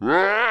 Yeah.